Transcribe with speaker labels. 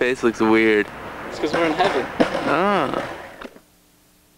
Speaker 1: Face looks weird.
Speaker 2: It's because we're in heaven.
Speaker 1: Oh.